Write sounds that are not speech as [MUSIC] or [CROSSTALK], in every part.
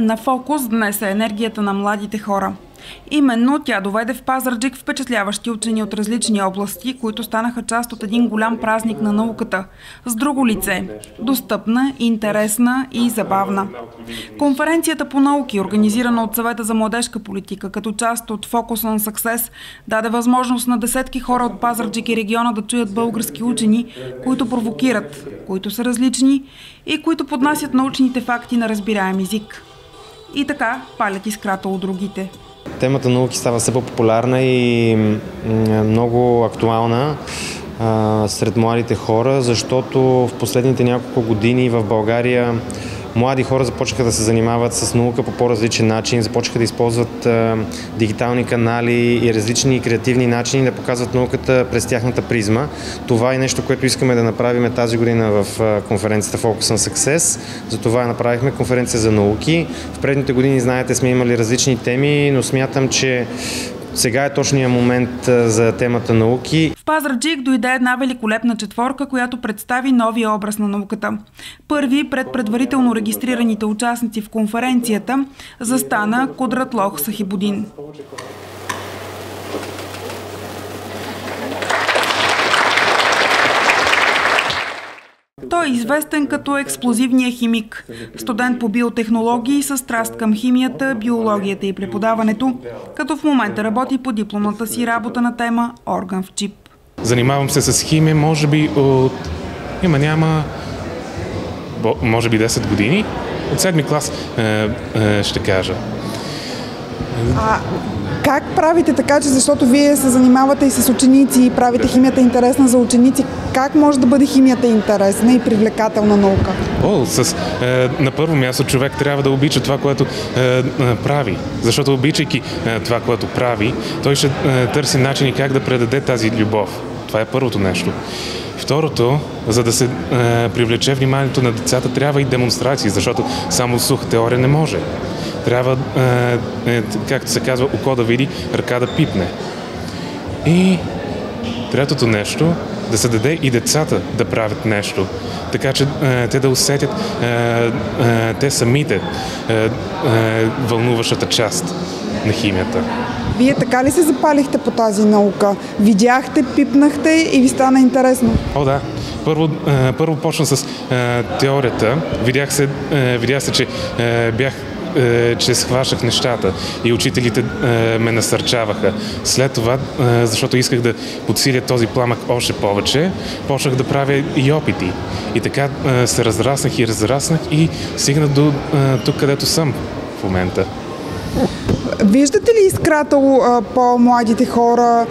На фокус днес е енергията на младите хора. Именно тя доведе в Пазарджик впечатляващи учени от различни области, които станаха част от един голям празник на науката. С друго лице – достъпна, интересна и забавна. Конференцията по науки, организирана от Съвета за младежка политика като част от Focus on Success, даде възможност на десетки хора от Пазарджик и региона да чуят български учени, които провокират, които са различни и които поднасят научните факти на разбираем език. И така палят искрата от другите. Темата науки става все по-популярна и много актуална сред младите хора, защото в последните няколко години в България млади хора започнаха да се занимават с наука по по-различен начин, започнаха да използват дигитални канали и различни креативни начини да показват науката през тяхната призма. Това е нещо, което искаме да направим тази година в конференцията Focus on Success. Затова направихме конференция за науки. В предните години, знаете, сме имали различни теми, но смятам, че сега е точния момент за темата науки. В Пазарджик дойде една великолепна четворка, която представи новия образ на науката. Първи пред предварително регистрираните участници в конференцията застана Кудратлох Сахибудин. Известен като експлозивния химик, студент по биотехнологии с страст към химията, биологията и преподаването, като в момента работи по дипломната си работа на тема орган в чип. Занимавам се с химия, може би от... Има няма... Може би 10 години. От седми клас е, е, ще кажа. А как правите така, че защото вие се занимавате и с ученици и правите химията интересна за ученици, как може да бъде химията интересна и привлекателна наука? О, с, е, на първо място човек трябва да обича това, което е, е, прави. Защото обичайки е, това, което прави, той ще е, търси начини как да предаде тази любов. Това е първото нещо. Второто, за да се е, привлече вниманието на децата, трябва и демонстрации, защото само сух теория не може. Трябва, е, е, както се казва, око да види, ръка да пипне. И третото нещо, да се даде и децата да правят нещо, така че е, те да усетят е, е, те самите е, е, вълнуващата част на химията. Вие така ли се запалихте по тази наука? Видяхте, пипнахте и ви стана интересно? О, да. Първо, първо почна с теорията. Видях се, видях се че бях е, че схващах нещата и учителите е, ме насърчаваха. След това, е, защото исках да подсиля този пламък още повече, почнах да правя и опити. И така се разраснах и разраснах и стигнах до тук, където съм в момента. Виждате ли искрата по младите хора?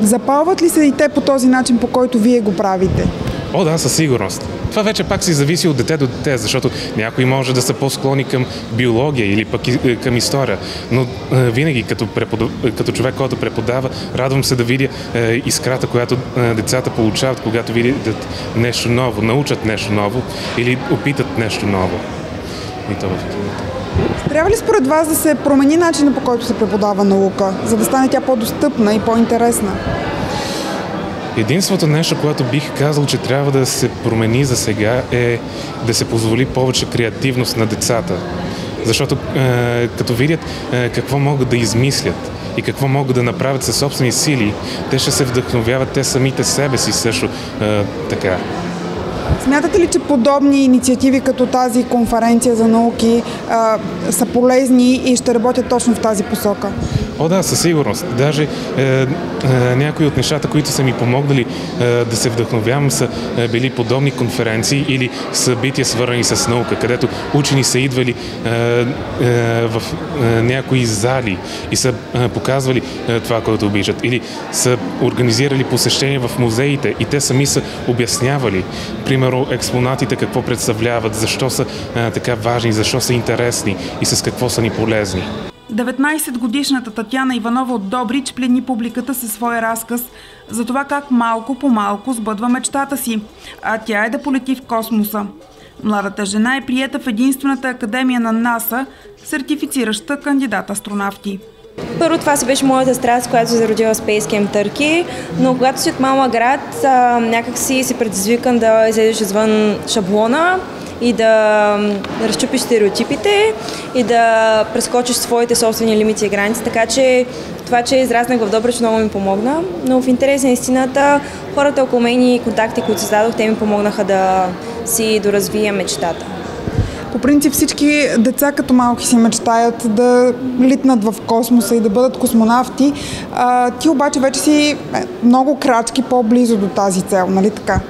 запалват ли се и те по този начин, по който вие го правите? О, да, със сигурност. Това вече пак си зависи от дете до дете, защото някои може да са по-склонни към биология или пък и, към история. Но е, винаги като, преподав... като човек, който преподава, радвам се да видя е, искрата, която е, децата получават, когато видят нещо ново, научат нещо ново или опитат нещо ново. И това в трябва ли според вас да се промени начина по който се преподава наука, за да стане тя по-достъпна и по-интересна? Единството нещо, което бих казал, че трябва да се промени за сега е да се позволи повече креативност на децата. Защото е, като видят е, какво могат да измислят и какво могат да направят със собствени сили, те ще се вдъхновяват те самите себе си също е, така. Смятате ли, че подобни инициативи като тази конференция за науки а, са полезни и ще работят точно в тази посока? О, да, със сигурност. Даже е, е, някои от нещата, които са ми помогнали е, да се вдъхновявам, са е, били подобни конференции или събития, свързани с наука, където учени са идвали е, е, в е, някои зали и са е, показвали е, това, което обичат. Или са организирали посещения в музеите и те сами са обяснявали, примерно, експонатите какво представляват, защо са е, така важни, защо са интересни и с какво са ни полезни. 19-годишната Татьяна Иванова от Добрич плени публиката със своя разказ за това как малко по малко сбъдва мечтата си, а тя е да полети в космоса. Младата жена е приета в единствената академия на НАСА, сертифицираща кандидат-астронавти. Първо това си беше моята страст, която се зародила в Space Camp Turkey, но когато си от малък град, някак си си предизвикан да излезеш извън шаблона и да, разчупиш стереотипите и да прескочиш своите собствени лимити и граници. Така че това, че израснах в Добрич, много ми помогна. Но в интерес на истината, хората около мен и контакти, които създадох, те ми помогнаха да си доразвия мечтата. По принцип всички деца като малки си мечтаят да литнат в космоса и да бъдат космонавти. А, ти обаче вече си е, много крачки по-близо до тази цел, нали така?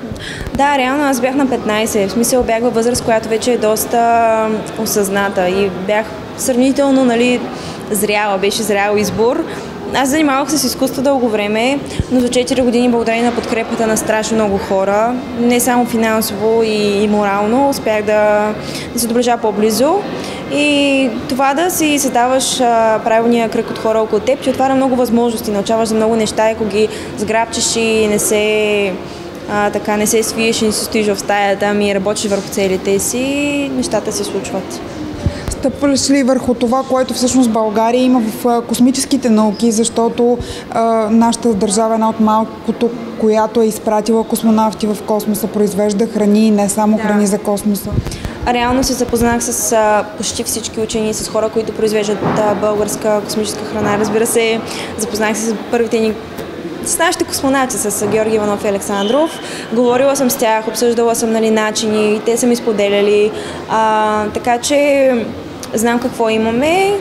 Да, реално аз бях на 15. В смисъл бях във възраст, която вече е доста осъзната и бях сравнително нали, зряла, беше зрял избор. Аз занимавах се с изкуство дълго време, но за 4 години благодарение на подкрепата на страшно много хора, не само финансово и, морално, успях да, да се доближа по-близо. И това да си създаваш а, правилния кръг от хора около теб, ти отваря много възможности, научаваш за много неща, ако ги сграбчиш и не се а, така не се свиеш и не се стоиш в стаята, ами работиш върху целите си, нещата се случват. Стъпваш ли върху това, което всъщност България има в космическите науки, защото а, нашата държава е една от малкото, която е изпратила космонавти в космоса, произвежда храни, не само да. храни за космоса? Реално се запознах с а, почти всички учени, с хора, които произвеждат а, българска космическа храна. Разбира се, запознах се с първите ни с нашите космонавти, с Георги Иванов и Александров. Говорила съм с тях, обсъждала съм нали, начини, те са ми споделяли. А, така че знам какво имаме.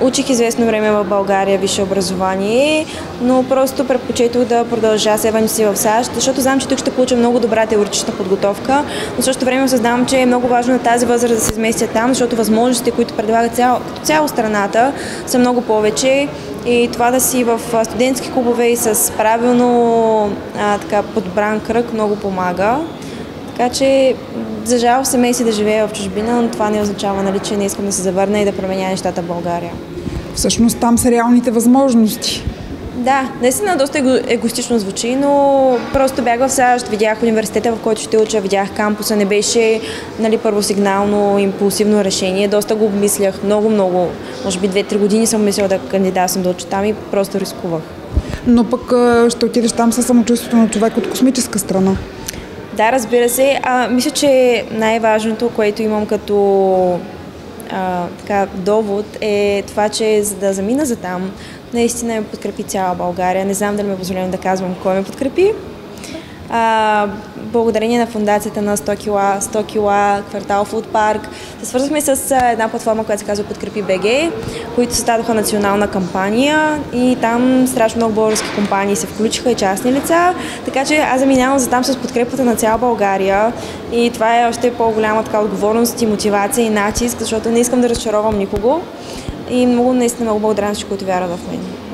Учих известно време в България висше образование, но просто предпочетох да продължа седването си в САЩ, защото знам, че тук ще получа много добра теоретична подготовка, но също време осъзнавам, че е много важно на тази възраст да се изместя там, защото възможностите, които предлага цяло, като цяло страната, са много повече и това да си в студентски клубове и с правилно а, така, подбран кръг много помага. Така че за жал се си да живея в чужбина, но това не означава, нали, че не искам да се завърна и да променя нещата в България. Всъщност там са реалните възможности. Да, наистина доста егоистично звучи, но просто бях в САЩ, видях университета, в който ще уча, видях кампуса, не беше нали, първосигнално, импулсивно решение, доста го обмислях, много-много, може би 2-3 години съм мислила да кандидатствам да уча там и просто рискувах. Но пък ще отидеш там със самочувствието на човек от космическа страна. Да, разбира се. А, мисля, че най-важното, което имам като а, така, довод е това, че за да замина за там, наистина ме подкрепи цяла България. Не знам дали ме позволявам да казвам кой ме подкрепи. А, благодарение на фундацията на 100 кила, 100 кила, квартал Фуд парк, се свързахме с една платформа, която се казва Подкрепи БГ, които създадоха национална кампания и там страшно много български компании се включиха и частни лица, така че аз заминавам за там с подкрепата на цяла България и това е още по-голяма така отговорност и мотивация и натиск, защото не искам да разчаровам никого и много, наистина много благодарен всички, които вярват в мен.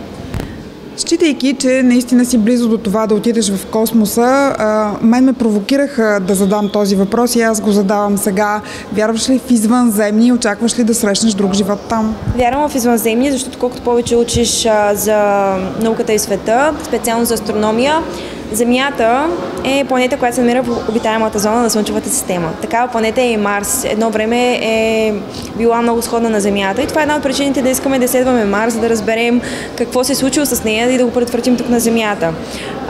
Считайки, че наистина си близо до това да отидеш в космоса, мен ме провокираха да задам този въпрос и аз го задавам сега. Вярваш ли в извънземни и очакваш ли да срещнеш друг живот там? Вярвам в извънземни, защото колкото повече учиш за науката и света, специално за астрономия, Земята е планета, която се намира в обитаемата зона на Слънчевата система. Такава планета е и Марс. Едно време е била много сходна на Земята и това е една от причините да искаме да следваме Марс, да разберем какво се е случило с нея и да го предотвратим тук на Земята.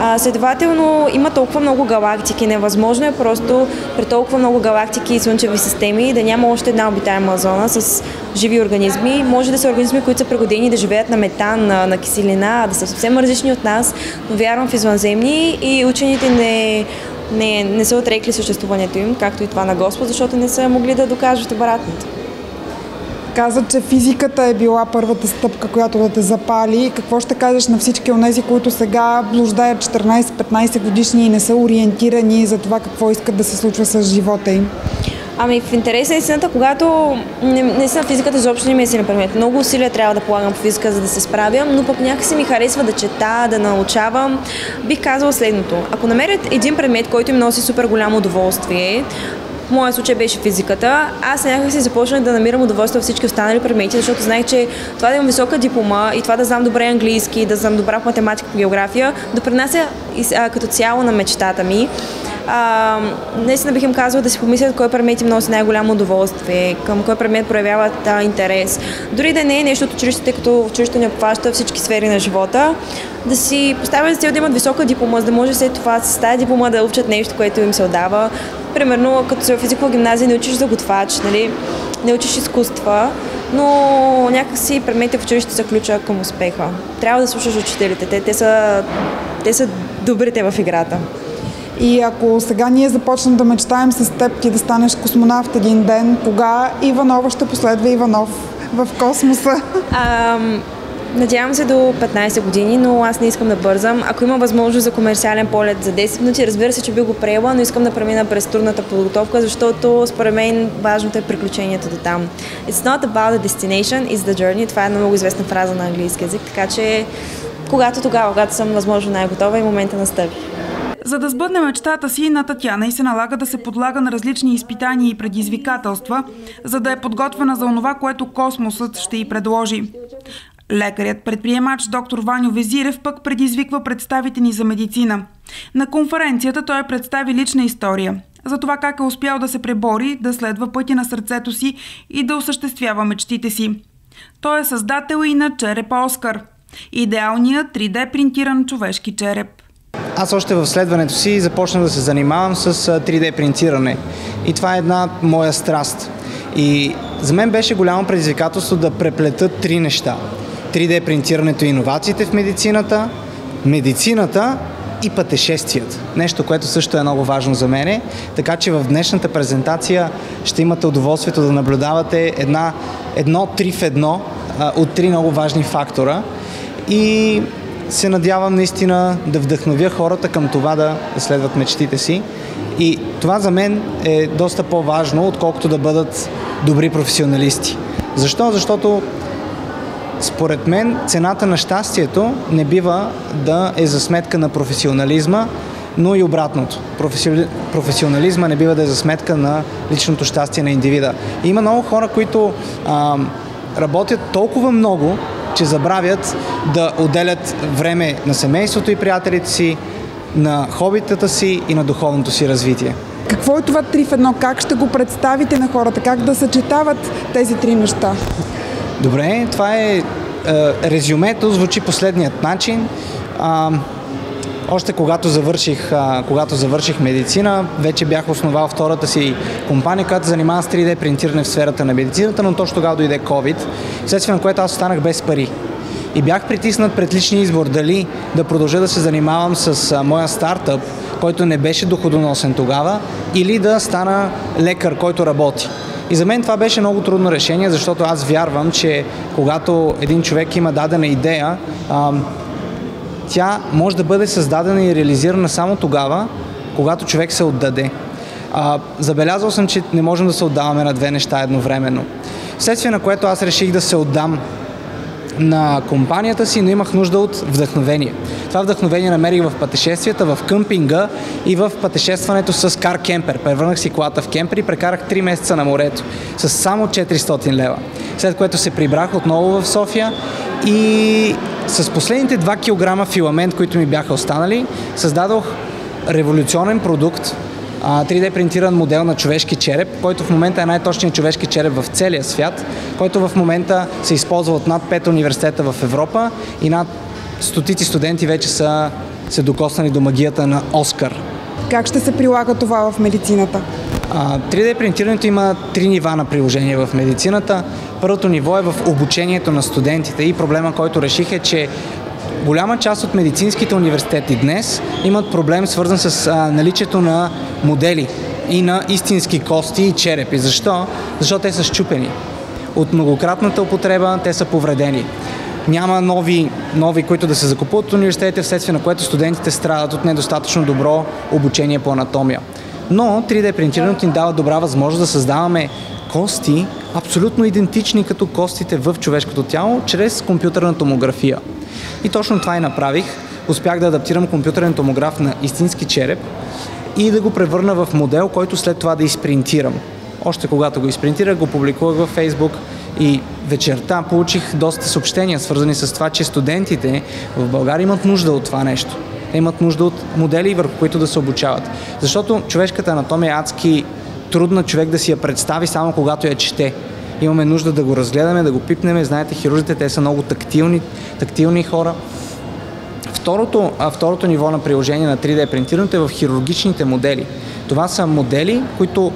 А, следователно, има толкова много галактики. Невъзможно е просто при толкова много галактики и слънчеви системи да няма още една обитаема зона с живи организми. Може да са организми, които са пригодени да живеят на метан, на, на киселина, да са съвсем различни от нас, но вярвам в извънземни и учените не, не, не са отрекли съществуването им, както и това на Господ, защото не са могли да докажат обратното. Каза, че физиката е била първата стъпка, която да те запали. Какво ще кажеш на всички от тези, които сега блуждаят 14-15 годишни и не са ориентирани за това какво искат да се случва с живота им? Ами в интерес на истината, когато не, не съм физиката изобщо не ми е си предмет. Много усилия трябва да полагам по физика, за да се справям, но пък някакси ми харесва да чета, да научавам. Бих казала следното. Ако намерят един предмет, който им носи супер голямо удоволствие, в моя случай беше физиката. Аз някак си започнах да намирам удоволствие във всички останали предмети, защото знаех, че това да имам висока диплома и това да знам добре английски, да знам добра в математика, по география, допринася като цяло на мечтата ми а, наистина бих им казала да си помислят кой предмет им носи най-голямо удоволствие, към кой предмет проявяват а, интерес. Дори да не е нещо от училище, тъй като училището не обхваща всички сфери на живота, да си поставят цел да имат висока диплома, за да може след това с тази диплома да учат нещо, което им се отдава. Примерно, като се в езикова гимназия не учиш за готвач, нали? не учиш изкуства, но някакси предметите в училище са ключа към успеха. Трябва да слушаш учителите. Те, те, са, те са добрите в играта. И ако сега ние започнем да мечтаем с теб ти да станеш космонавт един ден, кога Иванова ще последва Иванов в космоса? Ам, Надявам се до 15 години, но аз не искам да бързам. Ако има възможност за комерциален полет за 10 минути, разбира се, че би го приела, но искам да премина през турната подготовка, защото според мен важното е приключението до там. It's not about the destination, it's the journey. Това е една много известна фраза на английски язик, така че когато тогава, когато съм възможно най-готова и момента настъпи. За да сбъдне мечтата си, на Татяна и се налага да се подлага на различни изпитания и предизвикателства, за да е подготвена за онова, което космосът ще й предложи. Лекарят предприемач доктор Ваню Везирев пък предизвиква представите ни за медицина. На конференцията той представи лична история за това как е успял да се пребори, да следва пътя на сърцето си и да осъществява мечтите си. Той е създател и на черепа Оскар – идеалният 3D принтиран човешки череп. Аз още в следването си започнах да се занимавам с 3D принтиране. И това е една моя страст. И за мен беше голямо предизвикателство да преплета три неща. 3D принтирането и иновациите в медицината, медицината и пътешествията. Нещо, което също е много важно за мене. Така че в днешната презентация ще имате удоволствието да наблюдавате една, едно три в едно от три много важни фактора. И се надявам наистина да вдъхновя хората към това да следват мечтите си. И това за мен е доста по-важно, отколкото да бъдат добри професионалисти. Защо? Защото според мен цената на щастието не бива да е за сметка на професионализма, но и обратното. Професионализма не бива да е за сметка на личното щастие на индивида. И има много хора, които а, работят толкова много, че забравят да отделят време на семейството и приятелите си, на хобитата си и на духовното си развитие. Какво е това три в едно? Как ще го представите на хората? Как да съчетават тези три неща? Добре, това е, е резюмето, звучи последният начин. Още когато завърших, когато завърших медицина, вече бях основал втората си компания, която занимава с 3D принтиране в сферата на медицината, но точно тогава дойде COVID, вследствие на което аз останах без пари. И бях притиснат пред личния избор дали да продължа да се занимавам с моя стартъп, който не беше доходоносен тогава, или да стана лекар, който работи. И за мен това беше много трудно решение, защото аз вярвам, че когато един човек има дадена идея, тя може да бъде създадена и реализирана само тогава, когато човек се отдаде. А, забелязал съм, че не можем да се отдаваме на две неща едновременно. Вследствие на което аз реших да се отдам на компанията си, но имах нужда от вдъхновение. Това вдъхновение намерих в пътешествията, в къмпинга и в пътешестването с кар кемпер. Превърнах си колата в кемпер и прекарах 3 месеца на морето с само 400 лева. След което се прибрах отново в София и с последните 2 кг филамент, които ми бяха останали, създадох революционен продукт, 3D принтиран модел на човешки череп, който в момента е най-точният човешки череп в целия свят, който в момента се използва от над 5 университета в Европа и над стотици студенти вече са се докоснали до магията на Оскар. Как ще се прилага това в медицината? 3D принтирането има три нива на приложение в медицината. Първото ниво е в обучението на студентите и проблема, който реших е, че голяма част от медицинските университети днес имат проблем свързан с наличието на модели и на истински кости и черепи. Защо? Защото те са щупени. От многократната употреба те са повредени. Няма нови, нови, които да се закупуват от университетите, вследствие на което студентите страдат от недостатъчно добро обучение по анатомия. Но 3D принтирането ни дава добра възможност да създаваме кости, абсолютно идентични като костите в човешкото тяло, чрез компютърна томография. И точно това и направих. Успях да адаптирам компютърен томограф на истински череп и да го превърна в модел, който след това да изпринтирам. Още когато го изпринтирах, го публикувах във Facebook и вечерта получих доста съобщения, свързани с това, че студентите в България имат нужда от това нещо. Те имат нужда от модели, върху които да се обучават. Защото човешката анатомия е адски трудна човек да си я представи само когато я чете. Имаме нужда да го разгледаме, да го пипнем. Знаете, хирурзите, те са много тактилни, тактилни хора. Второто, второто ниво на приложение на 3D принтирането е в хирургичните модели. Това са модели, които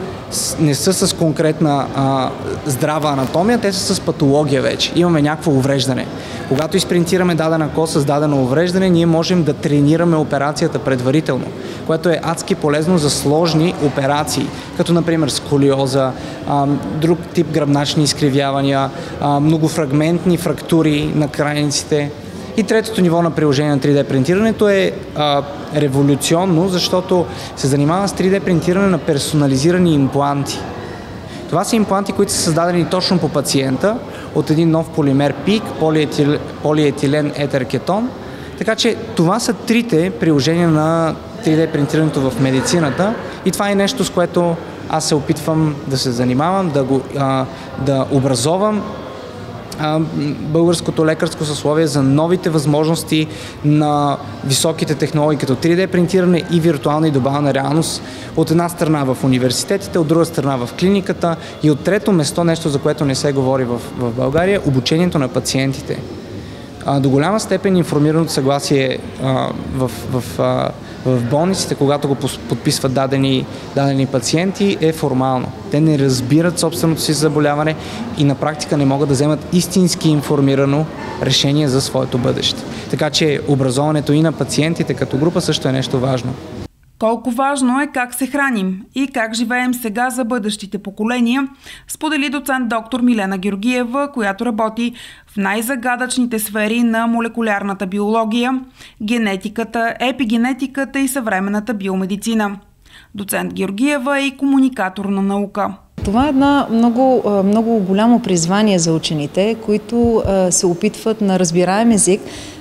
не са с конкретна а, здрава анатомия, те са с патология вече. Имаме някакво увреждане. Когато изпринтираме дадена коса с дадено увреждане, ние можем да тренираме операцията предварително, което е адски полезно за сложни операции, като например сколиоза, а, друг тип гръбначни изкривявания, а, многофрагментни фрактури на крайниците, и третото ниво на приложение на 3D принтирането е а, революционно, защото се занимава с 3D принтиране на персонализирани импланти. Това са импланти, които са създадени точно по пациента от един нов полимер ПИК, полиетил, полиетилен етеркетон. Така че това са трите приложения на 3D принтирането в медицината и това е нещо, с което аз се опитвам да се занимавам, да, го, а, да образовам българското лекарско съсловие за новите възможности на високите технологии, като 3D принтиране и виртуална и добавна реалност. От една страна в университетите, от друга страна в клиниката и от трето место, нещо за което не се говори в, в България, обучението на пациентите. А, до голяма степен информираното съгласие а, в, в а, в болниците, когато го подписват дадени, дадени пациенти, е формално. Те не разбират собственото си заболяване и на практика не могат да вземат истински информирано решение за своето бъдеще. Така че образоването и на пациентите като група също е нещо важно. Колко важно е как се храним и как живеем сега за бъдещите поколения, сподели доцент доктор Милена Георгиева, която работи в най-загадъчните сфери на молекулярната биология, генетиката, епигенетиката и съвременната биомедицина. Доцент Георгиева е и комуникатор на наука. Това е една много, много голямо призвание за учените, които се опитват на разбираем език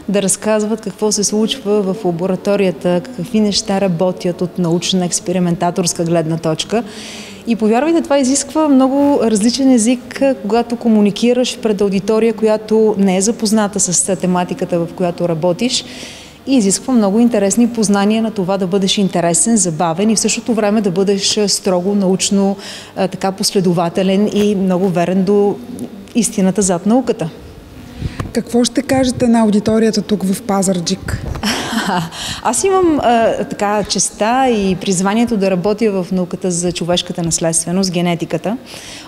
да разказват какво се случва в лабораторията, какви неща работят от научна експериментаторска гледна точка. И повярвайте, това изисква много различен език, когато комуникираш пред аудитория, която не е запозната с тематиката, в която работиш и изисква много интересни познания на това да бъдеш интересен, забавен и в същото време да бъдеш строго научно така последователен и много верен до истината зад науката. Какво ще кажете на аудиторията тук в Пазарджик? [LAUGHS] Аз имам а, така честа и призванието да работя в науката за човешката наследственост, генетиката.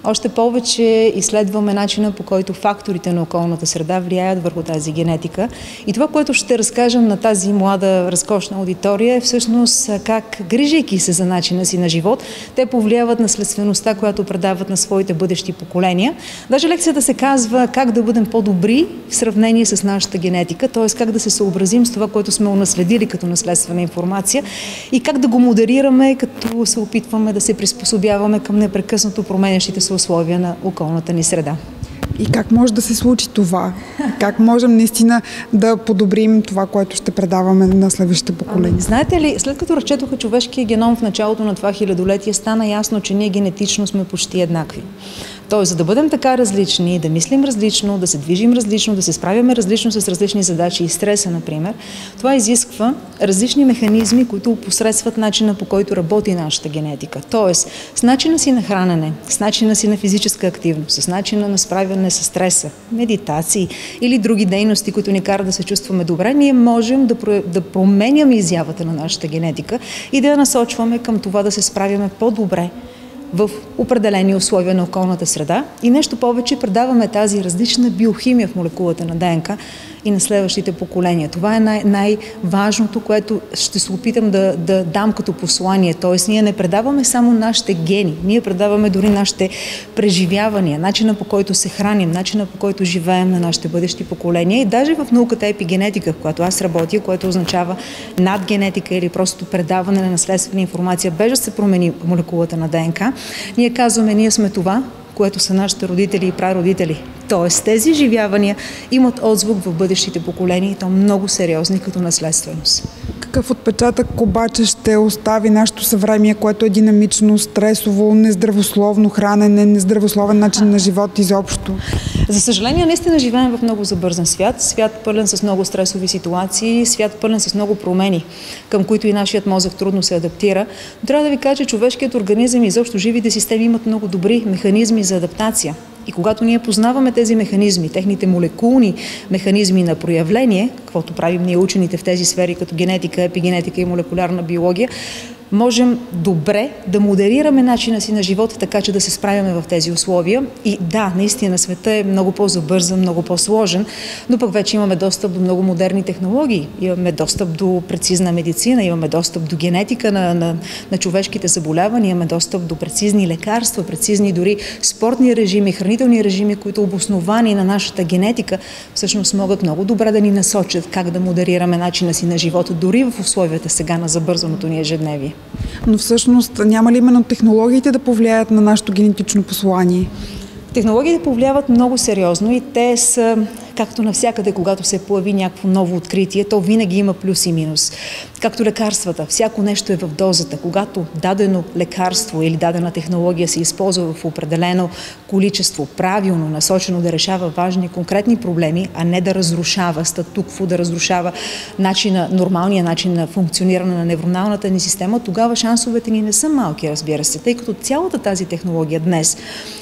Още повече изследваме начина по който факторите на околната среда влияят върху тази генетика. И това, което ще разкажем на тази млада, разкошна аудитория е всъщност как, грижайки се за начина си на живот, те повлияват наследствеността, която предават на своите бъдещи поколения. Даже лекцията се казва как да бъдем по-добри в сравнение с нашата генетика, т.е. как да се съобразим с това, което сме унаследили като наследствена информация и как да го модерираме, като се опитваме да се приспособяваме към непрекъснато променящите се условия на околната ни среда. И как може да се случи това? Как можем наистина да подобрим това, което ще предаваме на следващите поколения? Знаете ли, след като разчетоха човешкия геном в началото на това хилядолетие, стана ясно, че ние генетично сме почти еднакви. Тоест, за да бъдем така различни, да мислим различно, да се движим различно, да се справяме различно с различни задачи и стреса, например, това изисква различни механизми, които опосредстват начина по който работи нашата генетика. Тоест, с начина си на хранене, с начина си на физическа активност, с начина на справяне с стреса, медитации или други дейности, които ни карат да се чувстваме добре, ние можем да, да променяме изявата на нашата генетика и да я насочваме към това да се справяме по-добре в определени условия на околната среда. И нещо повече, предаваме тази различна биохимия в молекулата на ДНК и на следващите поколения. Това е най- най-важното, което ще се опитам да, да дам като послание. Тоест, ние не предаваме само нашите гени, ние предаваме дори нашите преживявания, начина по който се храним, начина по който живеем на нашите бъдещи поколения. И даже в науката епигенетика, в която аз работя, което означава надгенетика или просто предаване на наследствена информация, без да се промени молекулата на ДНК, ние казваме, ние сме това, което са нашите родители и прародители. Тоест, тези живявания имат отзвук в бъдещите поколения и то много сериозни като наследственост. Какъв отпечатък обаче ще остави нашето съвремие, което е динамично, стресово, нездравословно хранене, нездравословен начин на живот изобщо? За съжаление, наистина живеем в много забързан свят. Свят пълен с много стресови ситуации, свят пълен с много промени, към които и нашият мозък трудно се адаптира. Но трябва да ви кажа, че човешкият организъм и изобщо живите системи имат много добри механизми за адаптация. И когато ние познаваме тези механизми, техните молекулни механизми на проявление, каквото правим ние учените в тези сфери, като генетика, епигенетика и молекулярна биология, можем добре да модерираме начина си на живота, така че да се справяме в тези условия. И да, наистина света е много по-забързан, много по-сложен, но пък вече имаме достъп до много модерни технологии. Имаме достъп до прецизна медицина, имаме достъп до генетика на, на, на човешките заболявания, имаме достъп до прецизни лекарства, прецизни дори спортни режими, хранителни режими, които обосновани на нашата генетика, всъщност могат много добре да ни насочат как да модерираме начина си на живота, дори в условията сега на забързаното ни ежедневие. Но всъщност няма ли именно технологиите да повлияят на нашето генетично послание? Технологиите повлияват много сериозно и те са както навсякъде, когато се появи някакво ново откритие, то винаги има плюс и минус. Както лекарствата, всяко нещо е в дозата. Когато дадено лекарство или дадена технология се използва в определено количество, правилно, насочено да решава важни конкретни проблеми, а не да разрушава статукво, да разрушава начина, нормалния начин на функциониране на невроналната ни система, тогава шансовете ни не са малки, разбира се, тъй като цялата тази технология днес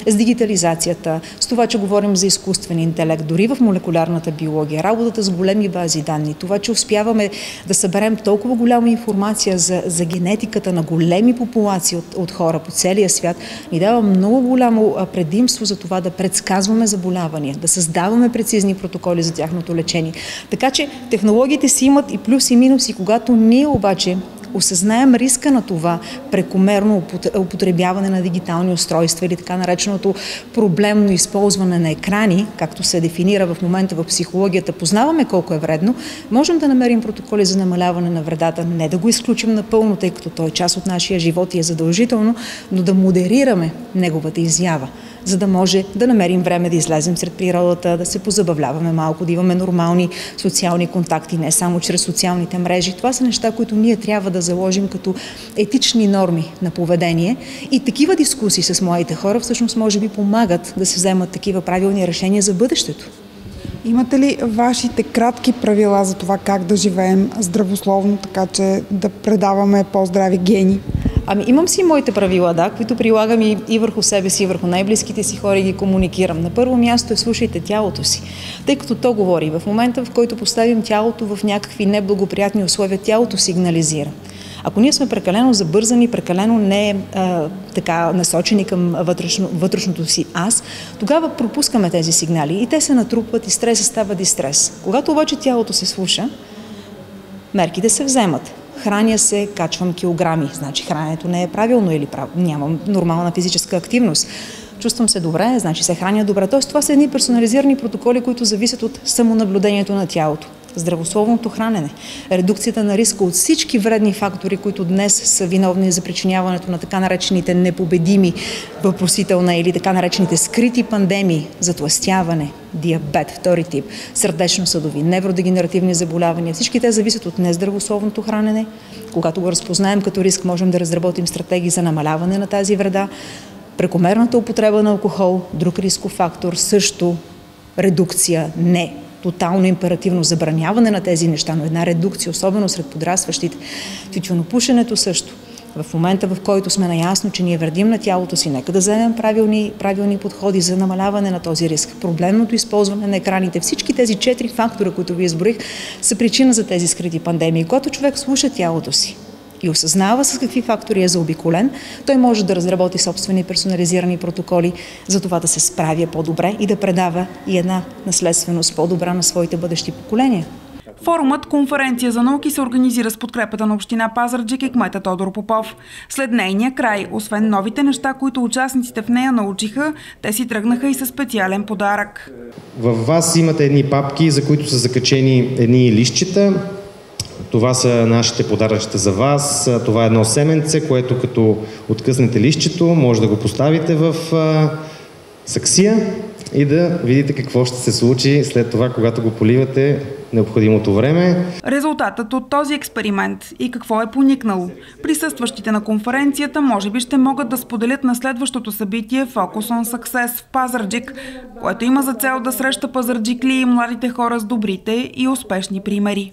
с дигитализацията, с това, че говорим за изкуствен интелект, дори в молекулярната молекулярната биология, работата с големи бази данни, това, че успяваме да съберем толкова голяма информация за, за генетиката на големи популации от, от хора по целия свят, ни дава много голямо предимство за това да предсказваме заболявания, да създаваме прецизни протоколи за тяхното лечение. Така че технологиите си имат и плюс и минуси, когато ние обаче осъзнаем риска на това прекомерно употребяване на дигитални устройства или така нареченото проблемно използване на екрани, както се дефинира в момента в психологията, познаваме колко е вредно, можем да намерим протоколи за намаляване на вредата, не да го изключим напълно, тъй като той е част от нашия живот и е задължително, но да модерираме неговата изява за да може да намерим време да излезем сред природата, да се позабавляваме малко, да имаме нормални социални контакти, не само чрез социалните мрежи. Това са неща, които ние трябва да заложим като етични норми на поведение. И такива дискусии с моите хора всъщност може би помагат да се вземат такива правилни решения за бъдещето. Имате ли вашите кратки правила за това как да живеем здравословно, така че да предаваме по-здрави гени? Ами имам си моите правила, да, които прилагам и, и върху себе си, и върху най-близките си хора и ги комуникирам. На първо място е слушайте тялото си, тъй като то говори. В момента, в който поставим тялото в някакви неблагоприятни условия, тялото сигнализира. Ако ние сме прекалено забързани, прекалено не а, така насочени към вътрешно, вътрешното си аз, тогава пропускаме тези сигнали и те се натрупват и стреса става дистрес. Когато обаче тялото се слуша, мерките се вземат храня се, качвам килограми. Значи храненето не е правилно или прав... нямам нормална физическа активност. Чувствам се добре, значи се храня добре. Тоест това са едни персонализирани протоколи, които зависят от самонаблюдението на тялото здравословното хранене, редукцията на риска от всички вредни фактори, които днес са виновни за причиняването на така наречените непобедими въпросителна или така наречените скрити пандемии, затластяване, диабет, втори тип, сърдечно-съдови, невродегенеративни заболявания. Всички те зависят от нездравословното хранене. Когато го разпознаем като риск, можем да разработим стратегии за намаляване на тази вреда. Прекомерната употреба на алкохол, друг рисков фактор, също редукция, не тотално императивно забраняване на тези неща, но една редукция, особено сред подрастващите. Тютюнопушенето също. В момента, в който сме наясно, че ние вредим на тялото си, нека да вземем правилни, правилни подходи за намаляване на този риск. Проблемното използване на екраните, всички тези четири фактора, които ви изборих, са причина за тези скрити пандемии. Когато човек слуша тялото си, и осъзнава с какви фактори е заобиколен, той може да разработи собствени персонализирани протоколи за това да се справя по-добре и да предава и една наследственост по-добра на своите бъдещи поколения. Форумът Конференция за науки се организира с подкрепата на Община Пазарджик и кмета Тодор Попов. След нейния край, освен новите неща, които участниците в нея научиха, те си тръгнаха и със специален подарък. Във вас имате едни папки, за които са закачени едни лищчета, това са нашите подаръчета за вас. Това е едно семенце, което като откъснете лището, може да го поставите в саксия и да видите какво ще се случи след това, когато го поливате необходимото време. Резултатът от този експеримент и какво е поникнало. Присъстващите на конференцията може би ще могат да споделят на следващото събитие Focus on Success в Пазарджик, което има за цел да среща пазарджикли и младите хора с добрите и успешни примери.